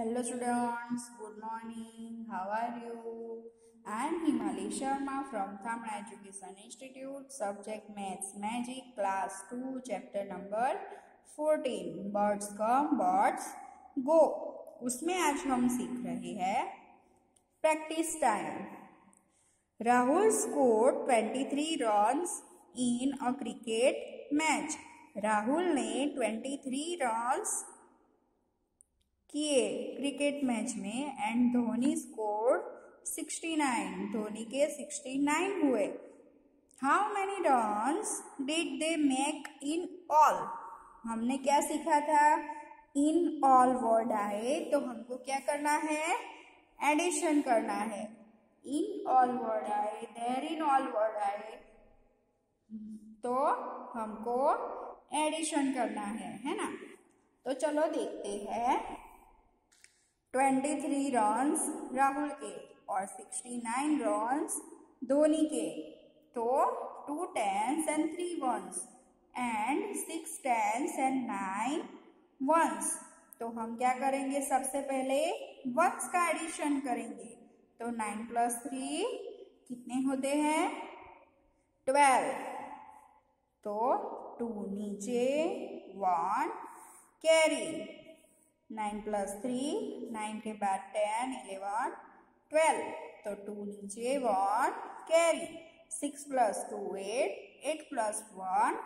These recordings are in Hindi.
Hello students good morning how are you I am Himali Sharma from Thama education institute subject maths magic class two chapter number fourteen birds come birds go उसमें आज हम सीख रहे हैं practice time Rahul score twenty three runs in a cricket match Rahul ने ट्वेंटी थ्री रन्स किए क्रिकेट मैच में एंड धोनी स्कोर 69 धोनी के 69 हुए। How many runs did they make in all हमने क्या सीखा था? इन ऑल वर्ड आए तो हमको क्या करना है? एडिशन करना है। इन ऑल वर्ड आए देर इन ऑल वर्ड आए तो हमको एडिशन करना है है ना? तो चलो देखते हैं। ट्वेंटी थ्री रन्स राहुल के और सिक्सटी नाइन रन्स धोनी के। तो two tens and three ones and six tens and nine ones तो हम क्या करेंगे? सबसे पहले वंस का एडिशन करेंगे। तो नाइन प्लस थ्री कितने होते हैं? ट्वेल्व तो टू नीचे one carry nine plus three, nine के बाद टेन, इलेवन, ट्वेल्व। तो टू नीचे, one, carry. Six plus two, eight. Eight plus one,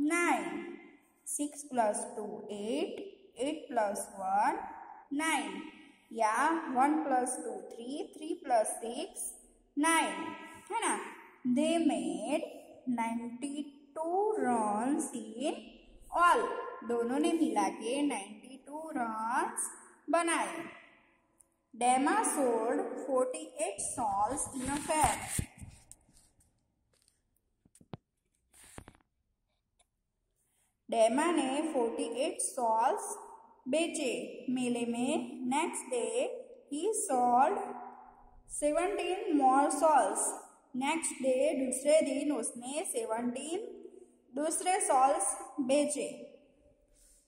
nine. Six plus two, eight. Eight plus one, nine. या one plus two, three. Three plus six, nine. है ना? They made ninety two run in all. दोनों ने मिला के नाइन्टी टू रन्स बनाए। Dema sold 48 shawls in a fair Dema ने 48 सॉल्स बेचे। मेले में नेक्स्ट डे ही sold 17 more shawls. Next day दूसरे दिन उसने 17 दूसरे सॉल्स बेचे।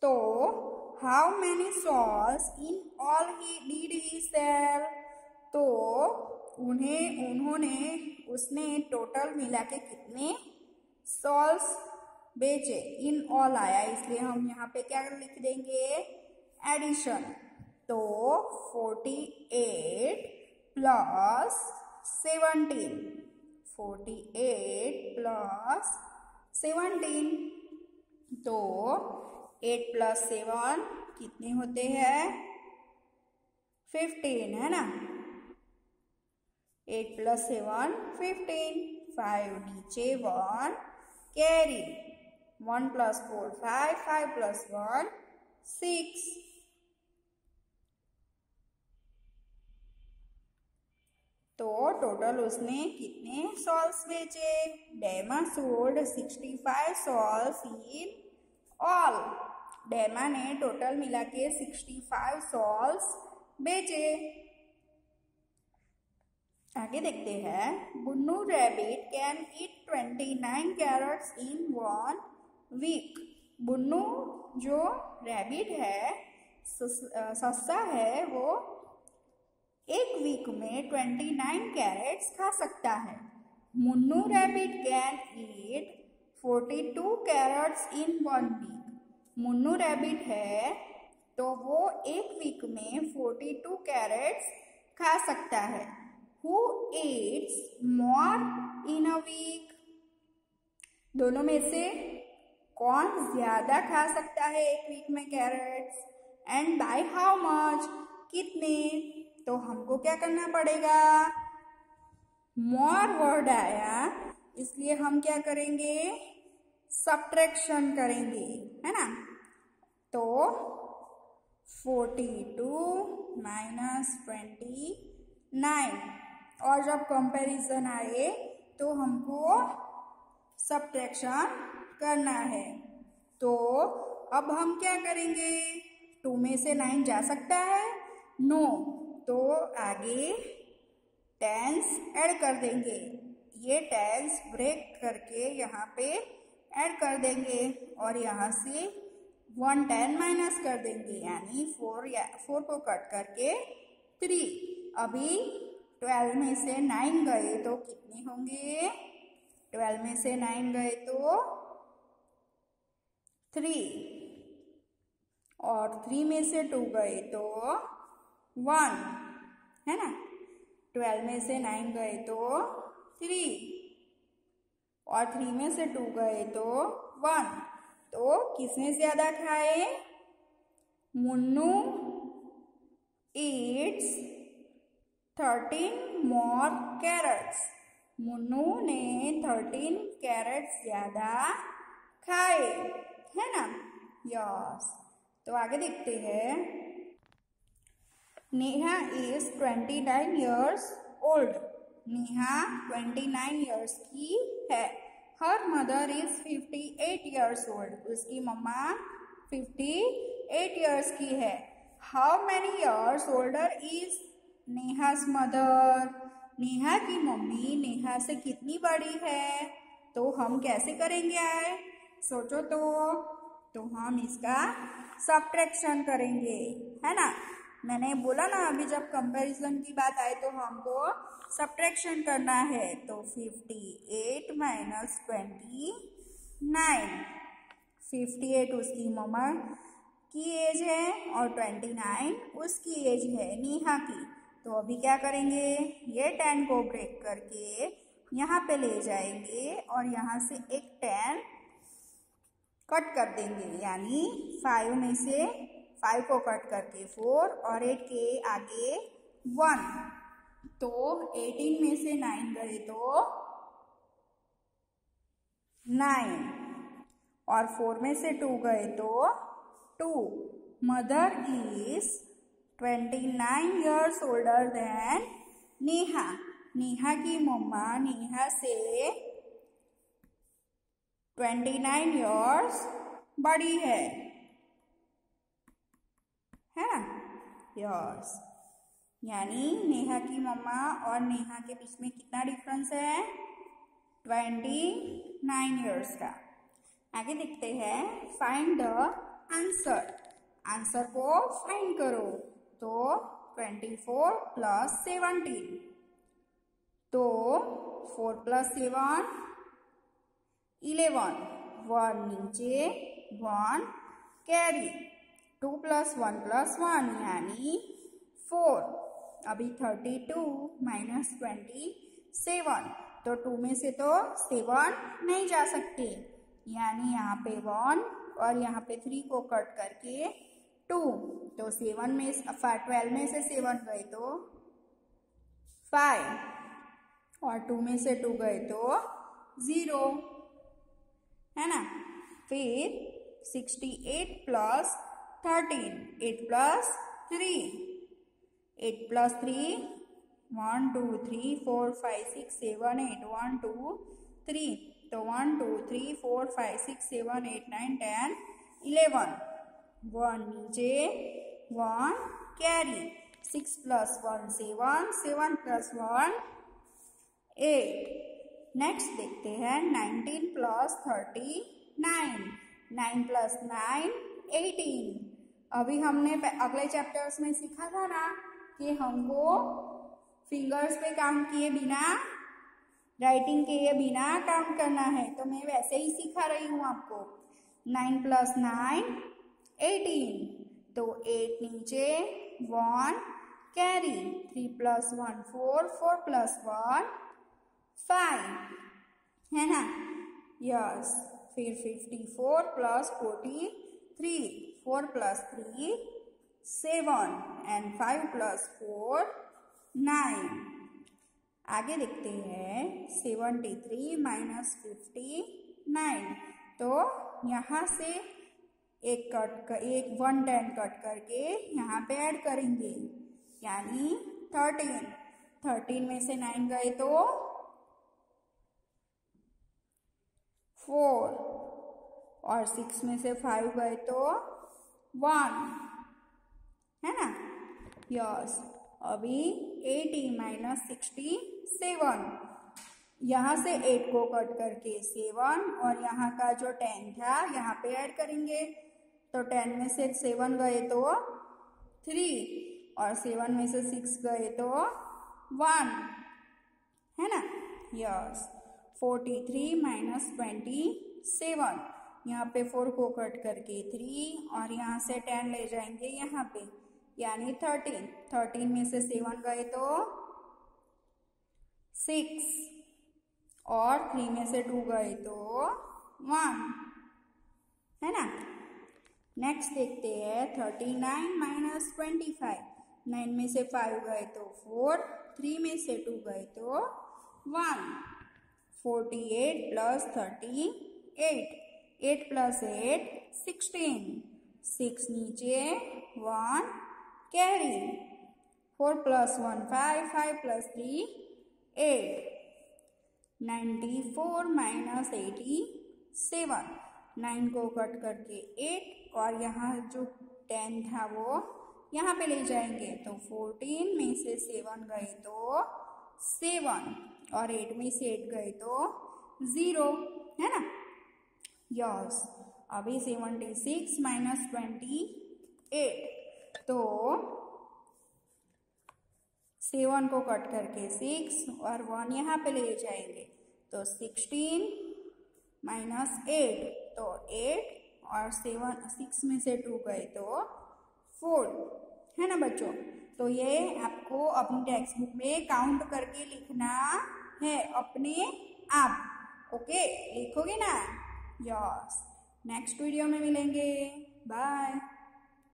तो how many shawls in all he did he sell तो उन्हें, उन्होंने, उसने टोटल मिला के कितने सॉल्स बेचे? इन ऑल आया, इसलिए हम यहाँ पे क्या लिख देंगे? एडिशन तो forty eight plus seventeen forty eight plus seventeen तो एट प्लस सेवन कितने होते हैं? फिफ्टीन, है ना? Eight plus seven, fifteen. Five नीचे one, carry. One plus four, five five plus one, six. तो टोटल उसने कितने सॉल्स बेचे? Dema sold, sixty five shawls in all. Dema ने टोटल मिला के सिक्सटी फाइव सॉल्स बेचे। आगे देखते हैं। Bunnu rabbit can eat twenty nine carrots in one week. Bunnu जो रैबिट है सस्ता है, वो एक वीक में ट्वेंटी नाइन कैरेट्स खा सकता है। Munnu rabbit can eat forty two carrots in one week. Munnu rabbit है तो वो एक वीक में फोर्टी टू कैरेट्स खा सकता है। Who एट्स more in a week दोनों में से कौन ज़्यादा खा सकता है एक वीक में carrots and by how much कितने? तो हमको क्या करना पड़ेगा? मोर वर्ड आया, इसलिए हम क्या करेंगे? सब्ट्रैक्शन करेंगे। है ना? तो forty two minus twenty nine और जब कंपैरिजन आए तो हमको सब्ट्रैक्शन करना है। तो अब हम क्या करेंगे? टू में से नाइन जा सकता है। No no. तो आगे टेंस ऐड कर देंगे। ये टेंस ब्रेक करके यहाँ पे ऐड कर देंगे और यहाँ से वन टेन माइनस कर देंगे, यानी फोर या, फोर को कट करके थ्री। अभी ट्वेल्व में से नाइन गए तो कितने होंगे? ट्वेल्व में से नाइन गए तो थ्री। और थ्री में से टू गए तो वन, है ना? ट्वेल्व में से नाइन गए तो थ्री। और थ्री में से टू गए तो वन तो किसने ज़्यादा खाए? Munnu eats thirteen more carrots Munnu ने थर्टीन कैरेट्स ज़्यादा खाए, है ना? यस तो आगे देखते हैं। Neha is twenty nine years old Neha twenty nine years की है। Her mother is fifty eight years old उसकी मम्मा फिफ्टी एट ईयर्स की है। How many years older is Neha's mother Neha की मम्मी नेहा से कितनी बड़ी है? तो हम कैसे करेंगे आए सोचो तो। तो हम इसका सब्ट्रैक्शन करेंगे, है ना? मैंने बोला ना, अभी जब कंपैरिजन की बात आए तो हमको सब्ट्रैक्शन करना है तो fifty eight minus twenty nine fifty eight उसकी मम्मा की एज है और ट्वेंटी नाइन उसकी एज है नेहा की. तो अभी क्या करेंगे? ये टेन को ब्रेक करके यहाँ पे ले जाएँगे और यहाँ से एक टेन कट कर देंगे, यानी फाइव में से फाइव को कट करके फोर और एट के आगे वन। तो एटीन में से नाइन गए तो नाइन। और फोर में से टू गए तो two. Mother is twenty nine years older than Neha. Neha की मम्मा नेहा से ट्वेंटी नाइन ईयर्स बड़ी है। है ना? यस यानी नेहा की मम्मा और नेहा के बीच में कितना डिफरेंस है? ट्वेंटी नाइन ईयर्स का। आगे देखते हैं। फाइंड द आंसर आंसर को फाइंड करो। तो ट्वेंटी फोर प्लस सेवनटीन तो four plus seven eleven one नीचे one carry two plus one plus one यानी फोर। अभी thirty two minus twenty seven. तो टू में से तो सेवन नहीं जा सकते। यानी यहाँ पे वन और यहाँ पे थ्री को कट करके टू। तो सेवन में ट्वेल्व में से सेवन गए तो फाइव। और टू में से टू गए तो ज़ीरो। है ना? फिर sixty eight plus thirteen eight plus three eight plus three one two three four five six seven eight one two three तो one two three four five six seven eight nine ten eleven one नीचे one carry six plus one seven seven plus one eight next देखते हैं nineteen plus thirty nine nine plus nine eighteen अभी हमने अगले चैप्टर्स में सीखा था ना कि हमको फिंगर्स पे काम किए बिना राइटिंग किए बिना काम करना है। तो मैं वैसे ही सिखा रही हूँ आपको। नाइन प्लस नाइन एटीन तो एट नीचे one carry three plus one four four plus one five है ना? यस फिर fifty four plus forty three four plus three seven and five plus four nine आगे देखते हैं seventy three minus fifty nine तो यहाँ से एक कट कर, एक वन टेन कट करके यहाँ पे ऐड करेंगे। यानी थर्टीन थर्टीन में से नाइन गए तो फोर और सिक्स में से फाइव गए तो वन है ना? यस अभी एटी माइनस सिक्सटी सेवन यहाँ से एट को कट करके सेवन और यहाँ का जो टेन था, यहाँ पे ऐड करेंगे। तो टेन में से सेवन गए तो थ्री और सेवन में से सिक्स गए तो वन है ना? Yes forty three minus twenty seven यहाँ पे फोर को कट करके थ्री और यहाँ से टेन ले जाएँगे यहाँ पे। यानी थर्टीन थर्टीन में से सेवन गए तो सिक्स और थ्री में से टू गए तो वन है ना? नेक्स्ट देखते हैं। Thirty nine minus twenty five nine में से फाइव गए तो फोर थ्री में से टू गए तो one forty eight plus thirty eight eight plus eight sixteen six नीचे one carry four plus one five five plus three eight ninety four minus eighty seven nine को कट करके एट और यहाँ जो टेन था वो यहाँ पे ले जाएँगे। तो फोर्टीन में से सेवन गए तो सेवन और एट में से एट गए तो ज़ीरो है ना? यस अभी seventy six minus twenty eight तो सेवन को कट करके सिक्स और वन यहाँ पे ले जाएँगे। तो सिक्सटीन माइनस एट तो एट और सेवन सिक्स में से टू गए तो फोर है ना बच्चों? तो ये आपको अपनी टेक्स्ट बुक में काउंट करके लिखना है, अपने आप। ओके लिखोगे ना? यस नेक्स्ट वीडियो में मिलेंगे. बाय